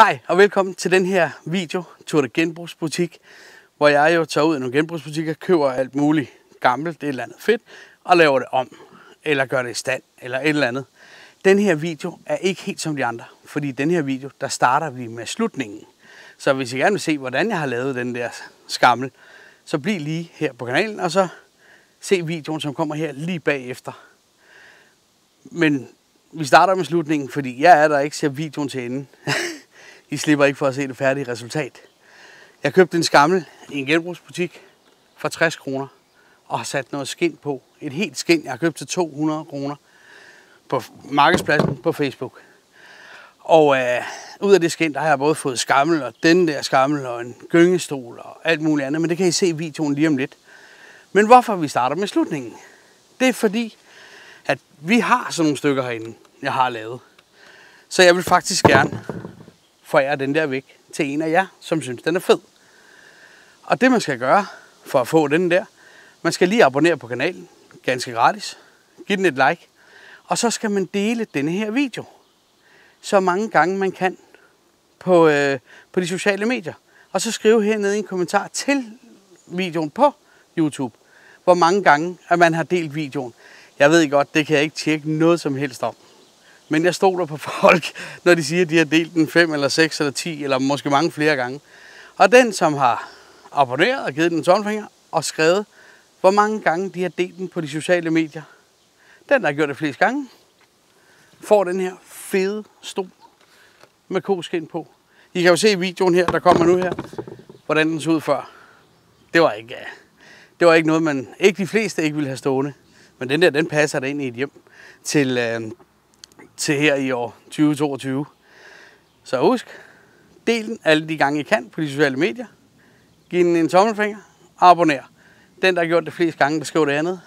Hej og velkommen til den her video, Tour de Genbrugsbutik, hvor jeg jo tager ud i nogle genbrugsbutikker, køber alt muligt gammelt, det er et eller andet fedt, og laver det om, eller gør det i stand, eller et eller andet. Den her video er ikke helt som de andre, fordi i den her video, der starter vi med slutningen. Så hvis I gerne vil se, hvordan jeg har lavet den der skammel, så bliv lige her på kanalen, og så se videoen, som kommer her lige bagefter. Men vi starter med slutningen, fordi jeg er der ikke ser videoen til enden. I slipper ikke for at se det færdige resultat. Jeg købte en skammel i en genbrugsbutik for 60 kroner og har sat noget skind på. Et helt skind, jeg har købt til 200 kroner på markedspladsen på Facebook. Og øh, ud af det skind, der har jeg både fået skammel og den der skammel og en gyngestol og alt muligt andet, men det kan I se i videoen lige om lidt. Men hvorfor vi starter med slutningen? Det er fordi, at vi har sådan nogle stykker herinde, jeg har lavet. Så jeg vil faktisk gerne forære den der væk til en af jer, som synes, den er fed. Og det man skal gøre for at få den der, man skal lige abonnere på kanalen, ganske gratis. Giv den et like. Og så skal man dele denne her video så mange gange man kan på, øh, på de sociale medier. Og så skrive hernede i en kommentar til videoen på YouTube, hvor mange gange at man har delt videoen. Jeg ved godt, det kan jeg ikke tjekke noget som helst om. Men jeg stoler på folk, når de siger, at de har delt den 5 eller 6 eller 10, eller måske mange flere gange. Og den, som har abonneret og givet den tommelfinger og skrevet, hvor mange gange de har delt den på de sociale medier, den, der har gjort det flest gange, får den her fede stol med koskin på. I kan jo se i videoen her, der kommer nu her, hvordan den så ud før. Det var ikke, øh, det var ikke noget, man ikke de fleste ikke ville have stående. Men den der, den passer der ind i et hjem til, øh, til her i år 2022. Så husk, del den alle de gange I kan på de sociale medier. Giv den en tommelfinger og abonner. Den, der har gjort det flest gange, der skriver det andet,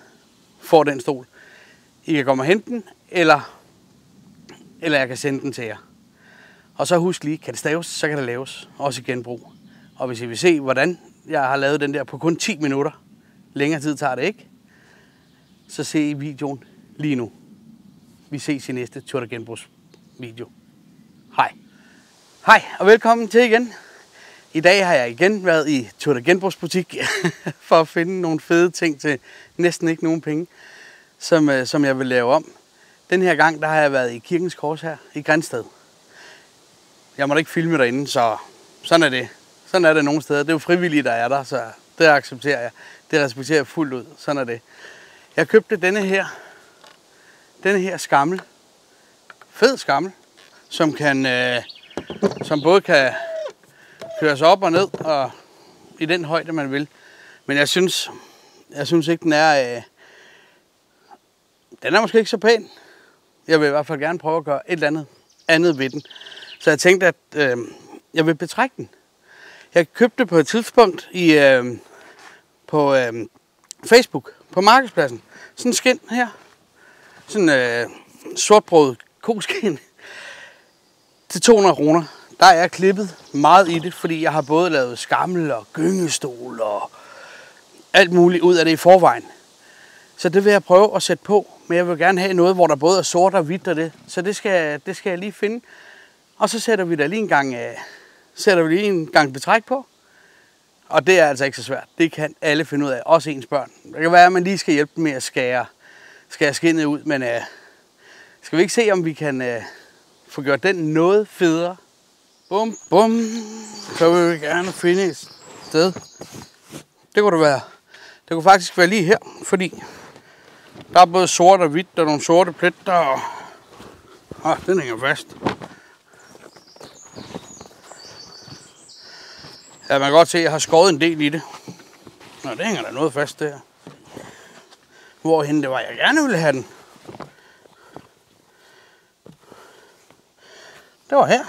får den stol. I kan komme og hente den, eller, eller jeg kan sende den til jer. Og så husk lige, kan det staves, så kan det laves. Også i genbrug. Og hvis I vil se, hvordan jeg har lavet den der på kun 10 minutter, længere tid tager det ikke, så se i videoen lige nu. Vi ses i næste Tour de Genbrugs video. Hej. Hej og velkommen til igen. I dag har jeg igen været i Tour de Genbrugs butik for at finde nogle fede ting til næsten ikke nogen penge, som, øh, som jeg vil lave om. Den her gang der har jeg været i Kirkens Kors her i Grænsted. Jeg må da ikke filme derinde, så sådan er det. Sådan er det nogle steder. Det er jo frivillige, der er der, så det accepterer jeg. Det respekterer jeg fuldt ud. Sådan er det. Jeg købte denne her, den her skammel. Fed skammel, som kan, øh, som både kan køres op og ned og i den højde, man vil. Men jeg synes, jeg synes ikke, den er, øh, den er måske ikke så pæn. Jeg vil i hvert fald gerne prøve at gøre et eller andet andet ved den. Så jeg tænkte, at øh, jeg vil betrække den. Jeg købte på et tidspunkt i, øh, på øh, Facebook, på markedspladsen, sådan en skin her. Sådan øh, sortbrød koskin til 200 kroner. Der er jeg klippet meget i det, fordi jeg har både lavet skammel og gyngestol og alt muligt ud af det i forvejen. Så det vil jeg prøve at sætte på, men jeg vil gerne have noget, hvor der både er sort og hvidt og det. Så det skal, det skal jeg lige finde. Og så sætter vi der lige en gang, øh, sætter vi lige en gang betræk på. Og det er altså ikke så svært. Det kan alle finde ud af, også ens børn. Det kan være, at man lige skal hjælpe dem med at skære, skal jeg skinne ud, men øh, skal vi ikke se, om vi kan øh, få gjort den noget federe? Bum, bum. Så vil vi gerne finde et sted. Det kunne det være. Det kunne faktisk være lige her, fordi der er både sort og hvidt og nogle sorte pletter. Og... Ah, den hænger fast. Ja, man kan godt se, at jeg har skåret en del i det. Nå, det hænger der noget fast der. Hvorhen det var, jeg gerne ville have den. Det var her.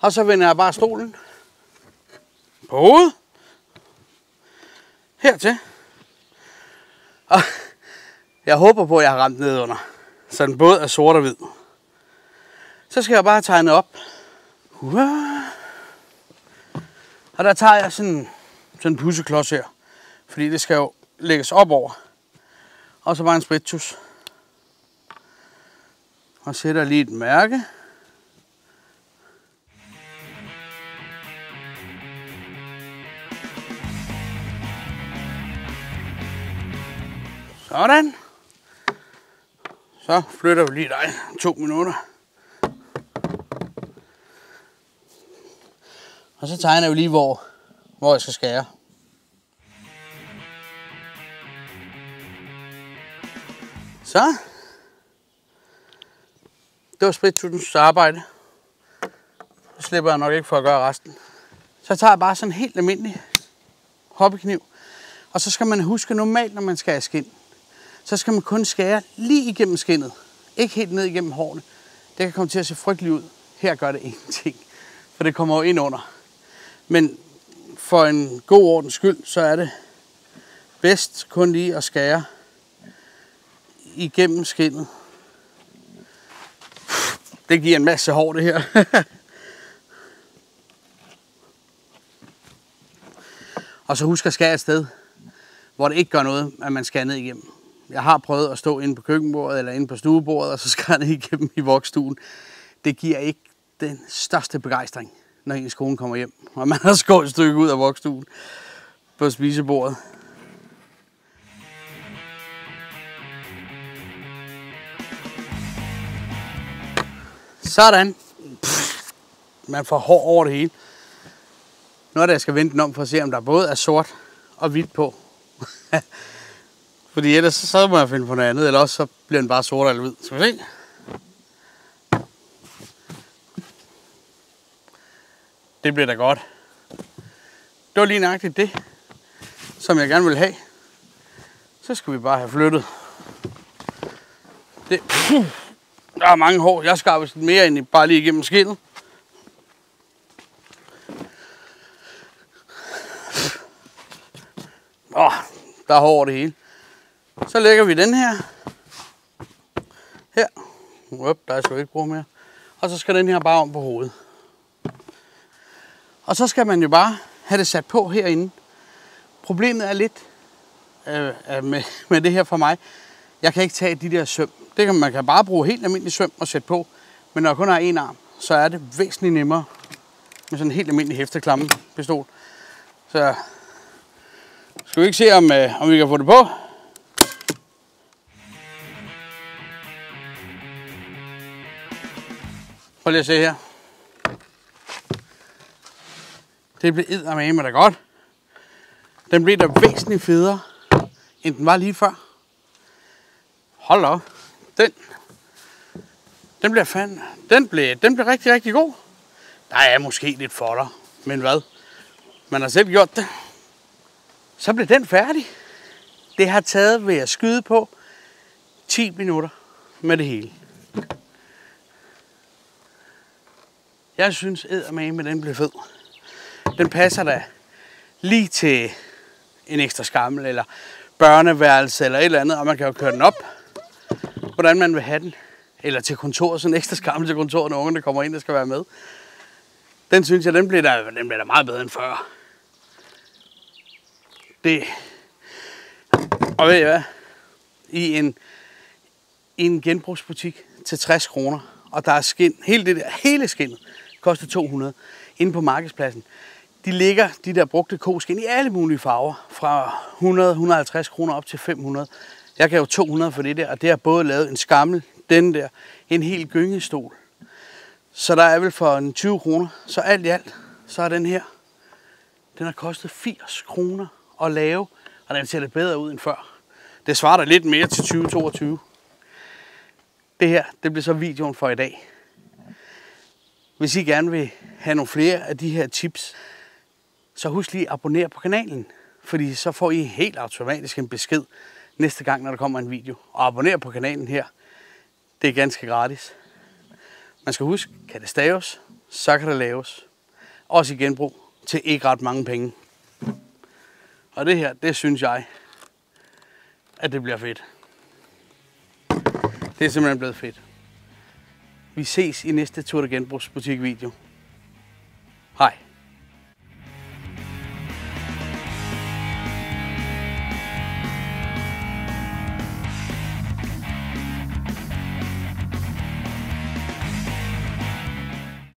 Og så vender jeg bare stolen på hovedet. Hertil. Og jeg håber på, at jeg har ramt ned under. Så den både er sort og hvid. Så skal jeg bare tegne op. Og der tager jeg sådan, sådan en pusseklods her. Fordi det skal jo lægges op over. Og så bare en spritus. Og sætter lige et mærke. Sådan. Så flytter vi lige dig to minutter. Og så tegner jo lige, hvor, hvor jeg skal skære. Så. Det var sprittutens arbejde. Så slipper jeg nok ikke for at gøre resten. Så tager jeg bare sådan en helt almindelig hobbykniv. Og så skal man huske normalt, når man skærer skind, så skal man kun skære lige igennem skindet. Ikke helt ned igennem hårene. Det kan komme til at se frygteligt ud. Her gør det ingenting, for det kommer jo ind under. Men for en god ordens skyld, så er det bedst kun lige at skære igennem skinnet. Det giver en masse hår, det her. og så husk at skære et sted, hvor det ikke gør noget, at man skærer ned igennem. Jeg har prøvet at stå inde på køkkenbordet eller inde på stuebordet, og så skære ned igennem i vokstuen. Det giver ikke den største begejstring, når ens kone kommer hjem, og man har skåret et stykke ud af vokstuen på spisebordet. Sådan. Pff, man får hår over det hele. Nu er det, jeg skal vente den om for at se, om der både er sort og hvidt på. Fordi ellers så må jeg finde på noget andet, eller også så bliver den bare sort eller hvid. Skal vi se? Det bliver da godt. Det var lige nøjagtigt det, som jeg gerne vil have. Så skal vi bare have flyttet. Det, puh, der er mange hår. Jeg skal vist mere end bare lige igennem skinnet. Åh, oh, der er hår over det hele. Så lægger vi den her. Her. Up, der skal vi ikke bruge mere. Og så skal den her bare om på hovedet. Og så skal man jo bare have det sat på herinde. Problemet er lidt øh, øh med, med det her for mig. Jeg kan ikke tage de der søm. Det kan, man kan bare bruge helt almindelig søm og sætte på. Men når jeg kun har en arm, så er det væsentligt nemmere med sådan en helt almindelig hæfteklamme pistol. Så skal vi ikke se, om, øh, om vi kan få det på? Prøv lige at se her. Det blev eddermame da godt. Den blev da væsentligt federe, end den var lige før. Hold op. Den, den bliver fandme, den blev, den blev rigtig, rigtig god. Der er måske lidt folder, men hvad? Man har selv gjort det. Så blev den færdig. Det har taget ved at skyde på 10 minutter med det hele. Jeg synes med den blev fed. Den passer da lige til en ekstra skammel, eller børneværelse, eller et eller andet, og man kan jo køre den op, hvordan man vil have den. Eller til kontoret, sådan en ekstra skammel til kontoret, når ungerne kommer ind, der skal være med. Den synes jeg, den bliver da, den bliver da meget bedre end før. Det... Og ved I hvad? I en, i en genbrugsbutik til 60 kroner, og der er skin, hele det der, hele skinnet, koster 200 inde på markedspladsen. De ligger, de der brugte koskin, i alle mulige farver, fra 100-150 kroner op til 500. Jeg gav jo 200 for det der, og det har både lavet en skammel, den der, en helt gyngestol. Så der er vel for en 20 kroner. Så alt i alt, så er den her, den har kostet 80 kroner at lave, og den ser lidt bedre ud end før. Det svarer da lidt mere til 2022. Det her, det bliver så videoen for i dag. Hvis I gerne vil have nogle flere af de her tips, så husk lige at abonnere på kanalen, fordi så får I helt automatisk en besked næste gang, når der kommer en video. Og abonner på kanalen her. Det er ganske gratis. Man skal huske, kan det staves, så kan det laves. Også i genbrug til ikke ret mange penge. Og det her, det synes jeg, at det bliver fedt. Det er simpelthen blevet fedt. Vi ses i næste Tour de Genbrugsbutik video. Hej.